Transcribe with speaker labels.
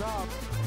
Speaker 1: stop.